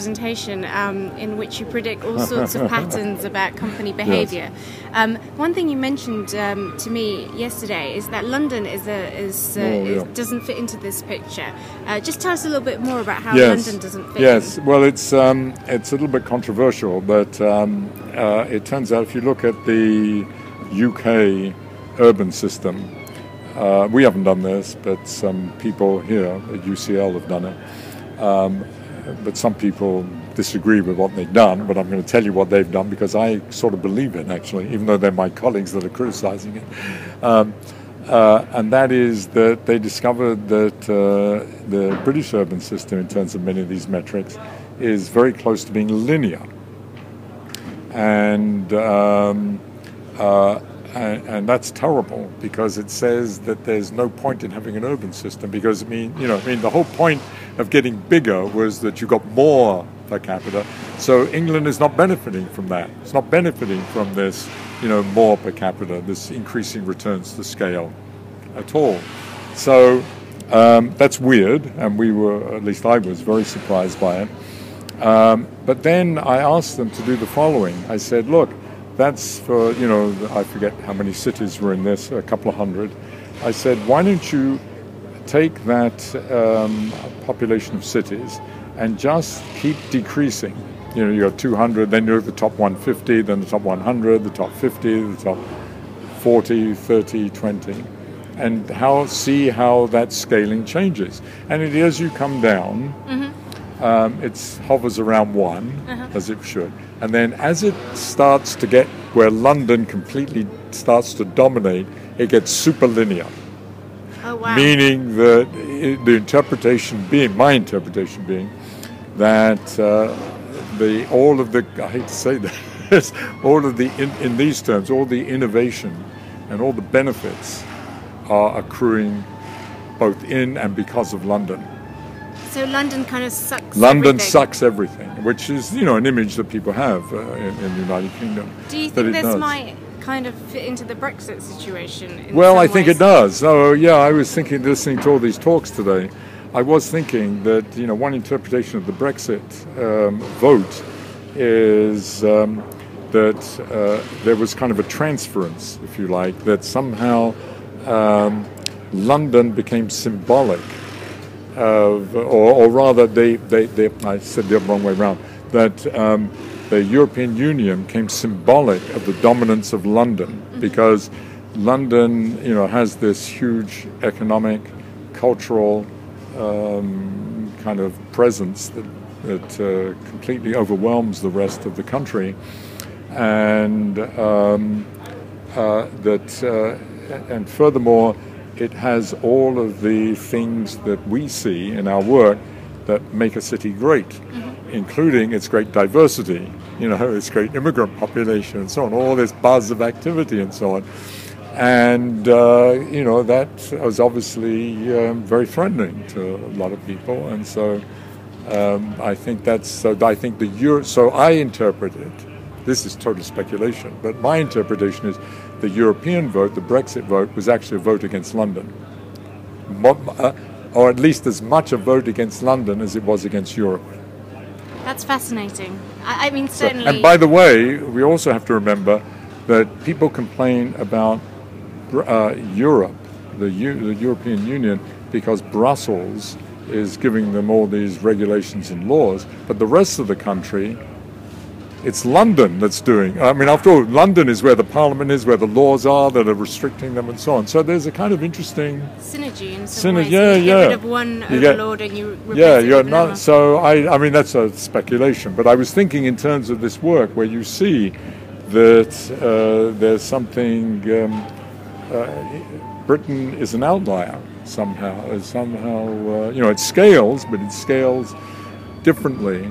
presentation um, in which you predict all sorts of patterns about company behaviour. Yes. Um, one thing you mentioned um, to me yesterday is that London is a, is, uh, oh, yeah. is doesn't fit into this picture. Uh, just tell us a little bit more about how yes. London doesn't fit. Yes, in. well, it's um, it's a little bit controversial, but um, uh, it turns out if you look at the UK urban system. Uh, we haven't done this, but some people here at UCL have done it. Um, but some people disagree with what they've done, but I'm going to tell you what they've done because I sort of believe it actually, even though they're my colleagues that are criticizing it. Um, uh, and that is that they discovered that uh, the British urban system, in terms of many of these metrics, is very close to being linear. And um, uh, and, and, that's terrible because it says that there's no point in having an urban system because I mean, you know, I mean, the whole point of getting bigger was that you got more per capita. So England is not benefiting from that. It's not benefiting from this, you know, more per capita, this increasing returns to scale, at all. So um, that's weird, and we were, at least I was, very surprised by it. Um, but then I asked them to do the following. I said, look that's for, you know, I forget how many cities were in this, a couple of hundred. I said, why don't you take that um, population of cities and just keep decreasing? You know, you have 200, then you're at the top 150, then the top 100, the top 50, the top 40, 30, 20 and how see how that scaling changes. And it, as you come down, mm-hmm. Um, it hovers around one, uh-huh. as it should. And then as it starts to get where London completely starts to dominate, it gets super linear. Oh, wow. Meaning that it, the interpretation being, my interpretation being, that uh, the all of the, I hate to say this, all of the, in, in these terms, all the innovation and all the benefits are accruing both in and because of London. So London kind of sucks. London everything. sucks everything, which is you know an image that people have uh, in, in, the United Kingdom. Do you think this does. might kind of fit into the Brexit situation? well, I think it does. Oh yeah, I was thinking, listening to all these talks today, I was thinking that you know one interpretation of the Brexit um, vote is. Um, that uh, there was kind of a transference, if you like, that somehow um, London became symbolic of, or, or rather, they, they, they, I said the wrong way around, that um, the European Union came symbolic of the dominance of London mm-hmm. because London, you know, has this huge economic, cultural um, kind of presence that, that uh, completely overwhelms the rest of the country, and um, uh, that, uh, and furthermore, it has all of the things that we see in our work that make a city great, mm-hmm. including its great diversity, you know, its great immigrant population and so on, all this buzz of activity and so on. And, uh, you know, that was obviously um, very threatening to a lot of people. And so um, I think that's, so I think the Euro, so I interpret it, this is total speculation, but my interpretation is the European vote, the Brexit vote, was actually a vote against London. Uh, or at least as much a vote against London as it was against Europe. That's fascinating. I, I mean, certainly. So, and by the way, we also have to remember that people complain about uh, Europe, the, U, the European Union, because Brussels is giving them all these regulations and laws, but the rest of the country it's London that's doing. I mean, after all, London is where the parliament is, where the laws are that are restricting them, and so on. So there's a kind of interesting synergy in some synergy, ways. Yeah, you yeah. Get rid of one you overlord get, and you yeah, you're not. So I, I mean, that's a speculation, but I was thinking in terms of this work where you see that uh, there's something. Um, uh, Britain is an outlier somehow. Somehow, uh, you know, it scales, but it scales differently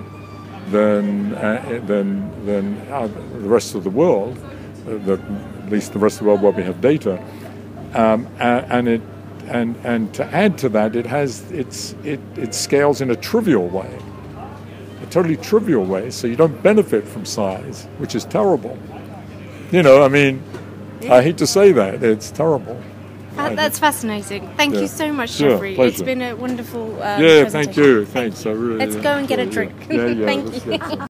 than uh, than than uh, the rest of the world, uh, the, at least the rest of the world where we have data, um, and, and, it and and to add to that, it has it's it it scales in a trivial way, a totally trivial way. So you don't benefit from size, which is terrible. You know, I mean, I hate to say that it's terrible. Uh, that's fascinating. Thank Yeah. you so much, Sure, Geoffrey. It's been a wonderful um, yeah, thank you. Thanks. I really Let's go and get a drink. Yeah, yeah. Thank you.